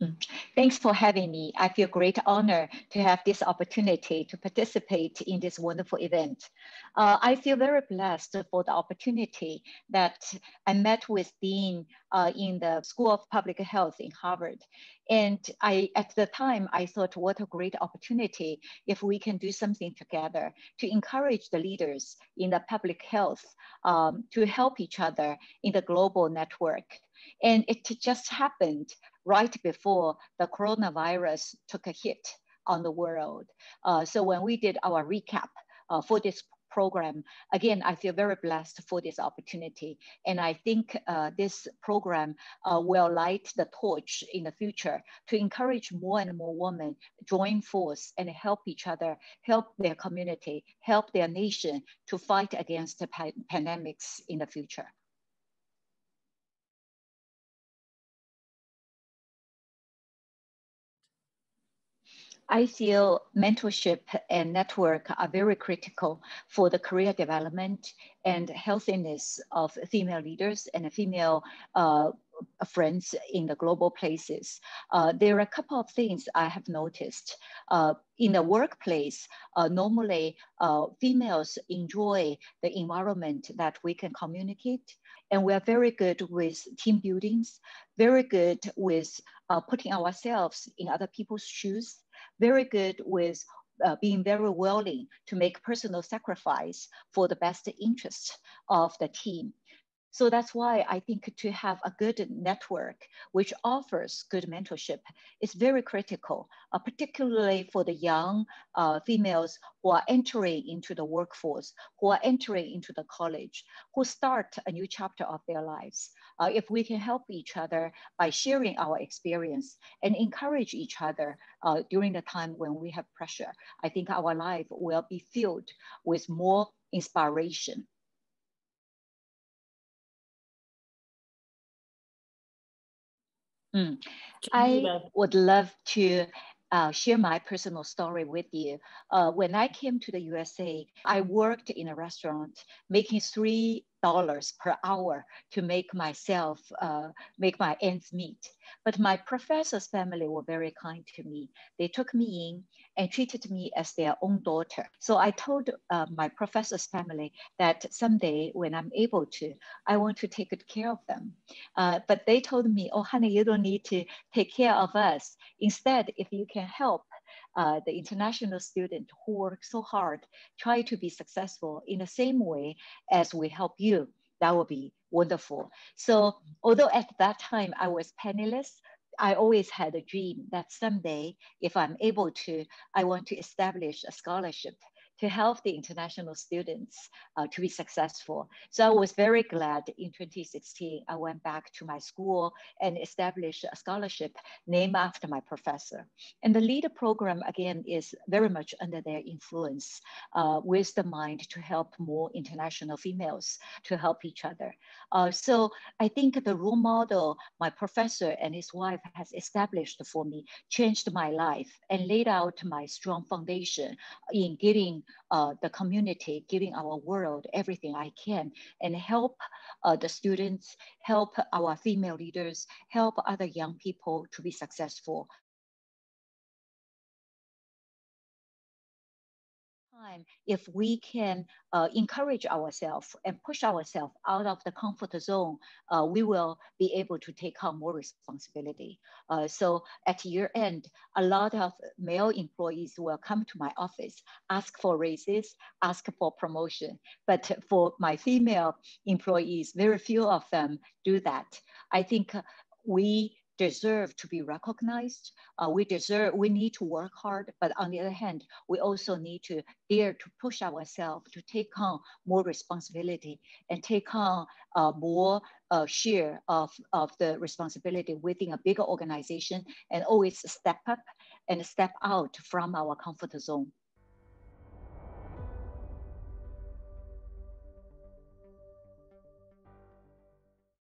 Mm. Thanks for having me. I feel great honor to have this opportunity to participate in this wonderful event. Uh, I feel very blessed for the opportunity that I met with Dean uh, in the School of Public Health in Harvard. And I, at the time, I thought what a great opportunity if we can do something together to encourage the leaders in the public health um, to help each other in the global network. And it just happened right before the coronavirus took a hit on the world. Uh, so when we did our recap uh, for this program, again, I feel very blessed for this opportunity. And I think uh, this program uh, will light the torch in the future to encourage more and more women join force and help each other, help their community, help their nation to fight against the pandemics in the future. I feel mentorship and network are very critical for the career development and healthiness of female leaders and female uh, friends in the global places. Uh, there are a couple of things I have noticed. Uh, in the workplace, uh, normally uh, females enjoy the environment that we can communicate and we are very good with team buildings, very good with uh, putting ourselves in other people's shoes very good with uh, being very willing to make personal sacrifice for the best interest of the team. So that's why I think to have a good network which offers good mentorship is very critical, uh, particularly for the young uh, females who are entering into the workforce, who are entering into the college, who start a new chapter of their lives. Uh, if we can help each other by sharing our experience and encourage each other uh, during the time when we have pressure, I think our life will be filled with more inspiration Mm. I would love to uh, share my personal story with you. Uh, when I came to the USA, I worked in a restaurant making three dollars per hour to make myself uh, make my ends meet. But my professor's family were very kind to me. They took me in and treated me as their own daughter. So I told uh, my professor's family that someday when I'm able to, I want to take good care of them. Uh, but they told me, oh, honey, you don't need to take care of us. Instead, if you can help, uh, the international student who work so hard try to be successful in the same way as we help you, that would be wonderful. So although at that time I was penniless, I always had a dream that someday, if I'm able to, I want to establish a scholarship to help the international students uh, to be successful. So I was very glad in 2016, I went back to my school and established a scholarship named after my professor. And the LEADER program, again, is very much under their influence uh, with the mind to help more international females to help each other. Uh, so I think the role model my professor and his wife has established for me changed my life and laid out my strong foundation in getting uh, the community, giving our world everything I can and help uh, the students, help our female leaders, help other young people to be successful. Time, if we can uh, encourage ourselves and push ourselves out of the comfort zone, uh, we will be able to take on more responsibility. Uh, so at year end, a lot of male employees will come to my office, ask for raises, ask for promotion. But for my female employees, very few of them do that. I think we deserve to be recognized. Uh, we deserve, we need to work hard, but on the other hand, we also need to dare to push ourselves to take on more responsibility and take on uh, more uh, share of, of the responsibility within a bigger organization and always step up and step out from our comfort zone.